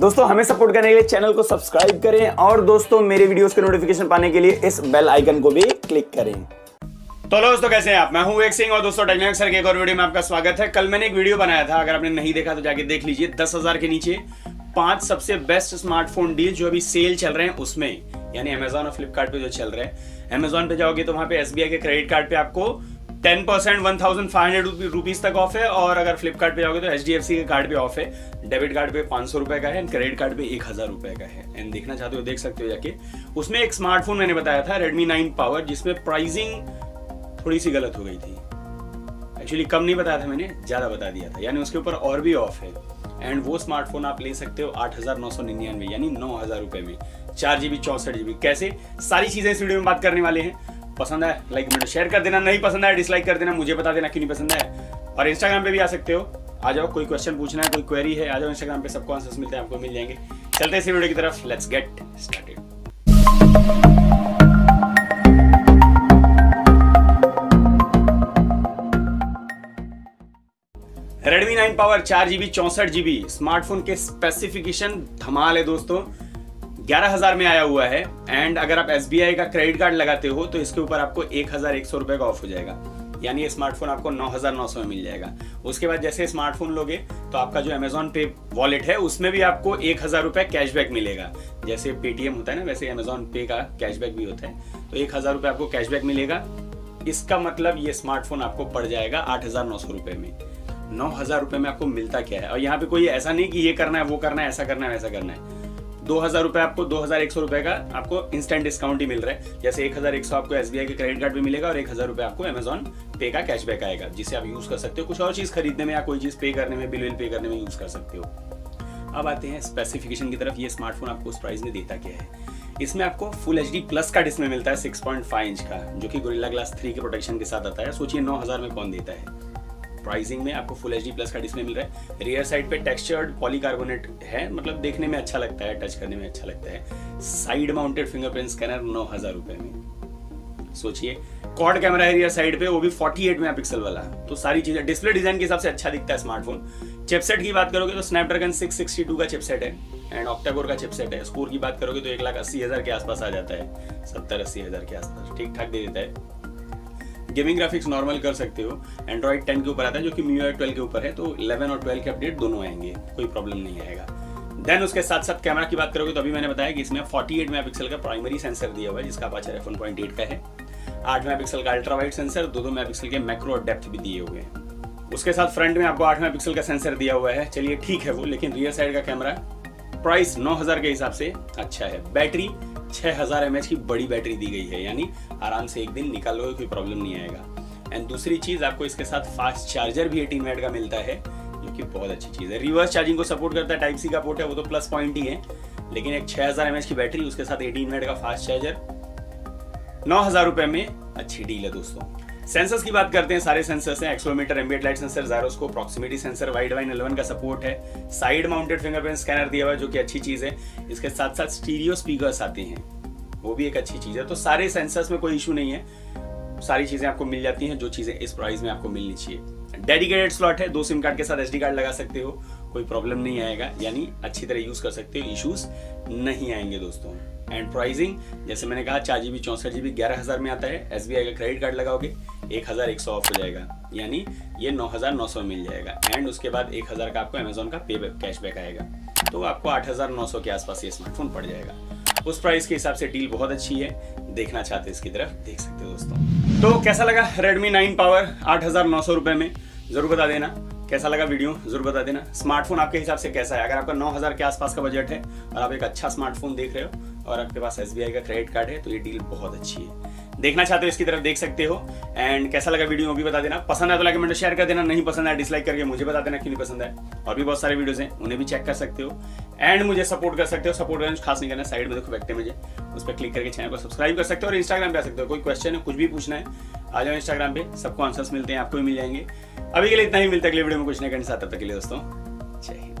दोस्तों, हमें सपोर्ट करने के लिए चैनल को सब्सक्राइब करें और दोस्तों, मेरे वीडियोस के नोटिफिकेशन पाने के लिए इस बेल आइकन को भी क्लिक करें। तो दोस्तों, कैसे हैं आप? मैं हूँ एक सिंह और दोस्तों टेक्निक सर के एक और वीडियो में आपका स्वागत है। कल मैंने एक वीडियो बनाया था, अगर आपने नहीं देखा तो जाके देख लीजिए। दस के नीचे पाँच सबसे बेस्ट स्मार्टफ़ोन डील जो अभी सेल चल रहे हैं उसमें, यानी अमेजोन और फ्लिपकार्ट जो चल रहे हैं। अमेजोन पे जाओगे तो वहाँ पे एस के क्रेडिट कार्ड पे आपको ten percent one thousand five hundred rupees तक ऑफ़ है और अगर फ्लिपकार्ट पे जाओगे तो एच डी एफ़ सी के कार्ड पे ऑफ़ है। डेबिट कार्ड पे पाँच सौ रुपए का है एंड क्रेडिट कार्ड पे एक हज़ार रुपए का है। एंड देखना चाहते हो, देख सकते हो जाके। उसमें एक स्मार्टफ़ोन मैंने बताया था रेडमी नाइन पावर जिसमें प्राइसिंग थोड़ी सी गलत हो गई थी। एक्चुअली कम नहीं बताया था मैंने, ज़्यादा बता दिया था। यानी उसके ऊपर और भी ऑफ़ है। एंड वो स्मार्टफ़ोन आप ले सकते हो आठ हज़ार नौ सौ निन्यानवे, यानी नौ हज़ार रुपए में। चार जीबी चौसठ जीबी कैसे? सारी चीज़ें इस वीडियो में बात करने वाले हैं। पसंद है? लाइक वीडियो शेयर कर देना, नहीं पसंद है डिसलाइक कर देना, मुझे बता देना क्यों नहीं पसंद है। और इंस्टाग्राम पे भी आ सकते हो। आ जाओ, कोई क्वेश्चन पूछना है, कोई क्वेरी है, आ जाओ इंस्टाग्राम पे, सबको आंसर्स मिलते हैं, आपको मिल जाएँगे। चलते इस वीडियो की तरफ़ let's get started Redmi 9 power चार जीबी चौसठ जीबी स्मार्टफ़ोन के स्पेसिफिकेशन धमाल है दोस्तों। ग्यारह हज़ार में आया हुआ है एंड अगर आप SBI का क्रेडिट कार्ड लगाते हो तो इसके ऊपर आपको एक हज़ार एक सौ रुपए का ऑफ़ हो जाएगा। यानी स्मार्टफ़ोन आपको नौ हज़ार नौ सौ में मिल जाएगा। उसके बाद जैसे स्मार्टफ़ोन लोगे तो आपका जो अमेजोन पे वॉलेट है, उसमें भी आपको एक हज़ार रुपए कैशबैक मिलेगा। जैसे पेटीएम होता है ना, वैसे अमेजोन पे का कैशबैक भी होता है। तो एक हज़ार रुपए आपको कैशबैक मिलेगा। इसका मतलब ये स्मार्टफ़ोन आपको पड़ जाएगा आठ हज़ार नौ सौ रुपए में। नौ हज़ार रुपए में आपको मिलता क्या है? और यहाँ पे कोई ऐसा नहीं कि ये करना है, वो करना है, ऐसा करना है, वैसा करना है। दो हज़ार रुपए आपको, दो हज़ार एक सौ रुपए का आपको इंस्टेंट डिस्काउंट ही मिल रहा है। जैसे एक हज़ार एक सौ आपको एसबीआई के क्रेडिट कार्ड भी मिलेगा और एक हज़ार रुपए आपको अमेजोन पे का कैशबैक आएगा, जिसे आप यूज़ कर सकते हो। कुछ और चीज़ खरीदने में या कोई चीज़ पे करने में बिल विल पे करने में यूज़ कर सकते हो। अब आते हैं स्पेसिफिकेशन की तरफ़। ये स्मार्टफ़ोन आपको उस प्राइस में देता क्या है? इसमें आपको फुल एच डी प्लस का डिस्प्ले मिलता है 6.5 इंच का, जो कि गोरिल्ला ग्लास 3 के प्रोटेक्शन के साथ आता है। सोचिए 9000 में कौन देता है? प्राइसिंग में आपको फुल एच प्लस का डिस्प्ले मिल रहा है। रियर साइड पे टेक्सचर्ड पॉलीकार्बोनेट है मतलब देखने में अच्छा लगता है टच करने में अच्छा लगता है। साइड माउंटेड फिंगरप्रिंट स्कैनर नौ हज़ार रुपए में। सोचिए कॉड कैमरा है रियर साइड पे, वो भी 48 मेगापिक्सल वाला। तो सारी चीज़ें डिस्प्ले डिज़ाइन के हिसाब से अच्छा दिखता है स्मार्टफ़ोन चिपसेट की बात करोगे तो स्नैपड्रैगन 662 का चिपसेट है एंड ऑक्टाकोर का चिपसेट है। स्कोर की बात करोगे तो एक लाख अस्सी हज़ार के आसपास आ जाता है। सत्तर अस्सी हज़ार के आसपास। ठीक ठाक दे देता है। गेमिंग ग्राफिक्स नॉर्मल कर सकते हो। एंड्रॉइड टेन के ऊपर आता है, जो कि म्यू ट्वेल्व के ऊपर है तो 11 और 12 के अपडेट दोनों आएँगे, कोई प्रॉब्लम नहीं आएगा देन उसके साथ साथ कैमरा की बात करोगे तो अभी मैंने बताया कि इसमें 48 मेगापिक्सल का प्राइमरी सेंसर दिया हुआ है, जिसका अपाचर एफ़ पॉइंट का है। आठ मेगापिक्सल का अल्ट्रा वाइड सेंसर दो दो मेगापिक्सल के मैक्रो और डेप्थ भी दिए हुए हैं। उसके साथ फ्रंट में आपको आठ मेगापिक्सल का सेंसर दिया हुआ है। चलिए ठीक है वो, लेकिन रियर साइड का कैमरा प्राइस 9000 के हिसाब से अच्छा है। बैटरी 6000 हज़ार एम की बड़ी बैटरी दी गई है, यानी आराम से एक दिन निकाल लो कोई प्रॉब्लम नहीं आएगा। एंड दूसरी चीज़, आपको इसके साथ फास्ट चार्जर भी 18 मिनट का मिलता है, जो कि बहुत अच्छी चीज़ है। रिवर्स चार्जिंग को सपोर्ट करता है टाइप सी का पोर्ट है, वो तो प्लस पॉइंट ही है। लेकिन एक 6000 हज़ार की बैटरी, उसके साथ 18 मिनट का फास्ट चार्जर नौ हज़ार रुपए में अच्छी डील है दोस्तों। सेंसर्स की बात करते हैं, सारे सेंसर्स हैं accelerometer ambient light sensor gyroscope proximity sensor wide wine eleven का सपोर्ट है। साइड माउंटेड फिंगरप्रिंट स्कैनर दिया हुआ है, जो कि अच्छी चीज़ है। इसके साथ साथ स्टीरियो स्पीकर्स आते हैं। वो भी एक अच्छी चीज़ है। तो सारे सेंसर्स में कोई इशू नहीं है। सारी चीज़ें आपको मिल जाती हैं, जो चीज़ें इस प्राइस में आपको मिलनी चाहिए। डेडिकेटेड स्लॉट है, दो सिम कार्ड के साथ एसडी कार्ड लगा सकते हो, कोई प्रॉब्लम नहीं आएगा, यानी अच्छी तरह यूज़ कर सकते हो इश्यूज़ नहीं आएँगे दोस्तों। एंड प्राइसिंग जैसे मैंने कहा, चार जीबी चौसठ जीबी ग्यारह हज़ार में आता है। एस बी आई का क्रेडिट कार्ड लगाओगे, एक हज़ार एक सौ ऑफ़ हो जाएगा। यानी ये नौ हज़ार नौ सौ मिल जाएगा। एंड उसके बाद एक हज़ार का आपको अमेजोन का पे कैशबैक आएगा। तो आपको आठ हज़ार नौ सौ के आसपास ये स्मार्टफ़ोन पड़ जाएगा। उस प्राइस के हिसाब से डील बहुत अच्छी है। देखना चाहते इसकी तरफ़, देख सकते हो दोस्तों। तो कैसा लगा Redmi 9 पावर आठ हज़ार नौ सौ रुपए में? ज़रूर बता देना। कैसा लगा वीडियो? ज़रूर बता देना। स्मार्टफ़ोन आपके हिसाब से कैसा है? अगर आपका 9000 के आसपास का बजट है और आप एक अच्छा स्मार्टफ़ोन देख रहे हो और आपके पास SBI का क्रेडिट कार्ड है तो ये डील बहुत अच्छी है। देखना चाहते हो, इसकी तरफ़ देख सकते हो। एंड कैसा लगा वीडियो भी बता देना। पसंद है तो लाइक कमेंट शेयर कर देना, नहीं पसंद है डिसलाइक करके मुझे बता देना क्यों नहीं पसंद है। और भी बहुत सारे वीडियोस हैं, उन्हें भी चेक कर सकते हो। एंड मुझे सपोर्ट कर सकते हो सपोर्ट करना खास नहीं करना साइड में देखो, बैठते मुझे। उस पर क्लिक करके चैनल को सब्सक्राइब कर सकते हो और इंस्टाग्राम पे आ सकते हो। कोई क्वेश्चन है, कुछ भी पूछना है, आ जाओ इंस्टाग्राम पे, सबको आंसर्स मिलते हैं, आपको भी मिल जाएँगे। अभी के लिए इतना ही, मिलता है अगले वीडियो में कुछ नहीं करने साथ तक के लिए दोस्तों हिंद।